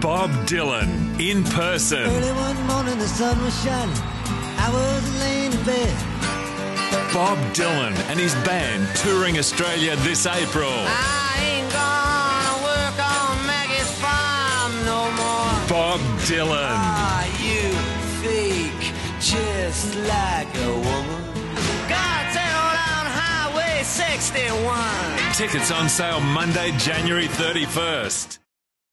Bob Dylan in person. Early one morning, the sun was shining. I was laying in bed. Bob Dylan and his band touring Australia this April. I ain't gonna work on Maggie's farm no more. Bob Dylan. Ah, you fake, just like a woman. Got Highway 61. Tickets on sale Monday, January 31st.